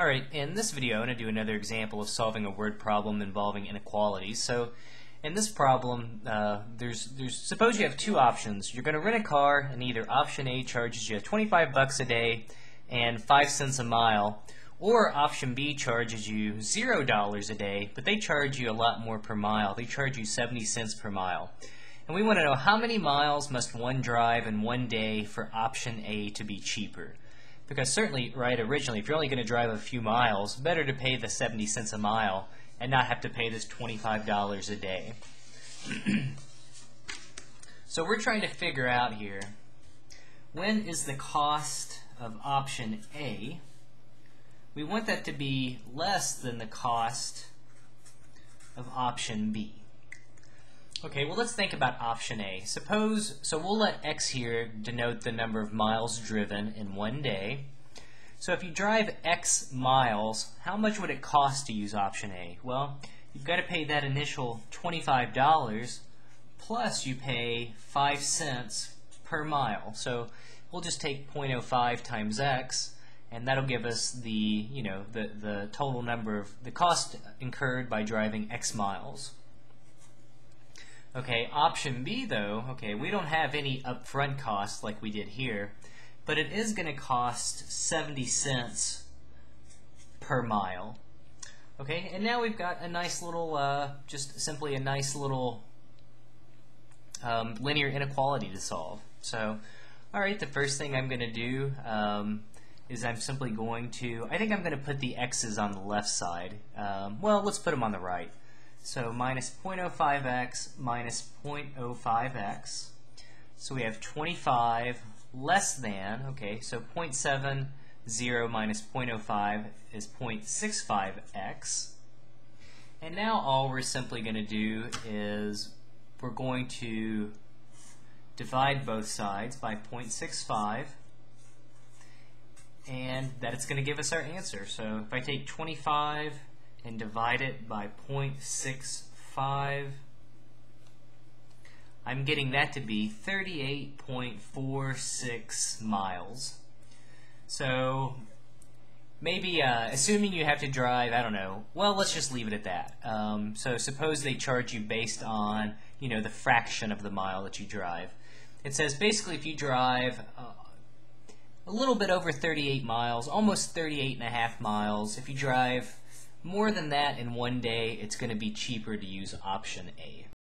Alright, in this video I'm going to do another example of solving a word problem involving inequalities. So in this problem, uh, there's, there's suppose you have two options. You're going to rent a car and either option A charges you 25 bucks a day and 5 cents a mile, or option B charges you $0 a day, but they charge you a lot more per mile. They charge you 70 cents per mile. And we want to know how many miles must one drive in one day for option A to be cheaper. Because certainly, right, originally, if you're only going to drive a few miles, better to pay the 70 cents a mile and not have to pay this $25 a day. so we're trying to figure out here, when is the cost of option A? We want that to be less than the cost of option B. Okay, well let's think about option A. Suppose, so we'll let x here denote the number of miles driven in one day. So if you drive x miles, how much would it cost to use option A? Well, you've got to pay that initial $25 plus you pay 5 cents per mile. So we'll just take 0.05 times x and that'll give us the, you know, the, the total number of the cost incurred by driving x miles. Okay, option B though, okay, we don't have any upfront costs like we did here, but it is going to cost 70 cents per mile. Okay, and now we've got a nice little, uh, just simply a nice little um, linear inequality to solve. So, alright, the first thing I'm going to do um, is I'm simply going to, I think I'm going to put the x's on the left side. Um, well, let's put them on the right. So minus 0.05x minus 0.05x. So we have 25 less than, okay, so 0.70 minus 0.05 is 0.65x. And now all we're simply going to do is we're going to divide both sides by 0.65 and that it's going to give us our answer. So if I take 25 and divide it by 0.65, I'm getting that to be 38.46 miles. So maybe, uh, assuming you have to drive, I don't know, well, let's just leave it at that. Um, so suppose they charge you based on, you know, the fraction of the mile that you drive. It says basically if you drive uh, a little bit over 38 miles, almost 38 and a half miles, if you drive more than that in one day, it's going to be cheaper to use option A.